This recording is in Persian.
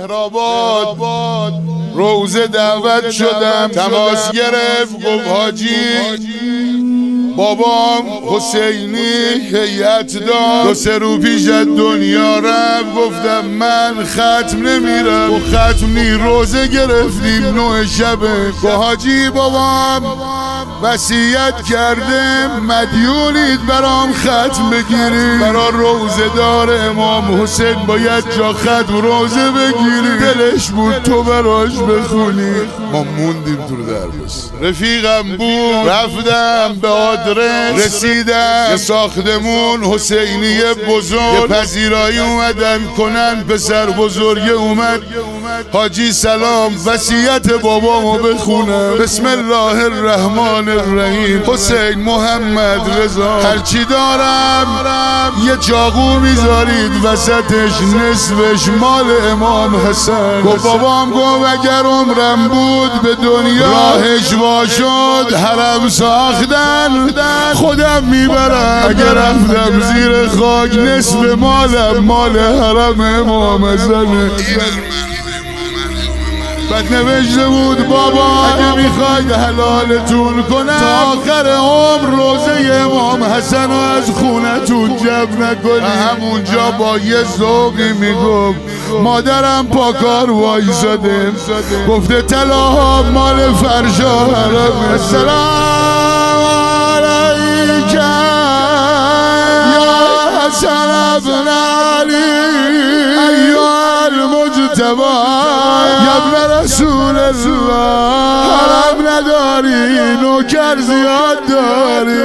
مهرآباد. روزه دعوت شدم تماس گرفت گفت حاجی بابام حسینی هیئت داد. دو سه رو پیش دنیا رفت گفتم من ختم نمیرم. و ختم نی روزه گرفتیم نوع شبه با حاجی بابام. وسیعت کرده مدیونید برام ختم بگیری برا روزه دار امام حسین باید جا ختم روزه بگیری دلش بود تو براش بخونی. ما موندیم تو دربست رفیقم بود رفتم به آدرس. رسیدم. یه ساختمون حسینی بزرگ. یه پذیرایی اومدن کنن پسر بزرگ اومد. حاجی سلام وسیعت بابامو بخونم. بسم الله الرحمن الرحیم. حسین محمد رضا. هرچی دارم یه چاقو می‌ذارید. وسطش نصفش مال امام حسن. گفت بابام گفت اگر عمرم بود به دنیا راهش باشد حرم ساختن خودم می‌برم. اگر رفتم زیر خاک نصف مالم مال حرم امام حسن. بعد نوشته بود بابا. اگه می‌خواید حلالتون کنم. تا آخر عمر روزه امام حسن رو از خونتون جب نکنید. همونجا با یه ذوقی می‌گفت مادرم پاکار وایزاده گفته طلاها مال فرشا حرم السلام علیکم. یا حسن ابن علی. یا ابن رسول الله. حرم نداری نوکر زیاد داری.